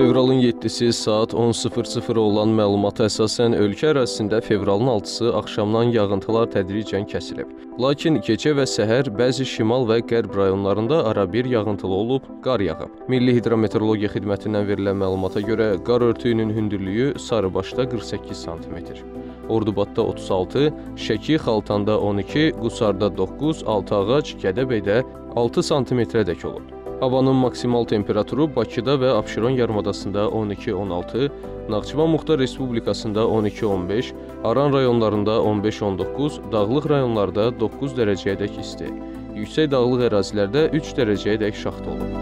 Fevralın 7-si saat 10:00 olan məlumata əsasən ölkə ərazisində fevralın 6-sı axşamdan yağıntılar tədricən kəsilib. Lakin gecə və səhər bəzi şimal və qərb rayonlarında arabir yağıntılı olub, qar yağıb. Milli Hidrometeorologiya Xidmətindən verilən məlumata görə qar örtüyünün hündürlüyü Sarıbaşda 48 sm, Ordubadda 36, Şəki, Xaltanda 12, Qusarda 9, Altıağac, Gədəbeydə 6 sm-dək olub. Havanın maksimal temperaturu Bakıda və Abşeron yarımadasında 12-16, Naxçıvan Muxtar Respublikasında 12-15, Aran rayonlarında 15-19, dağlıq rayonlarda 9 dərəcəyədək isti, yüksək dağlıq ərazilərdə 3 dərəcəyədək şaxta olub.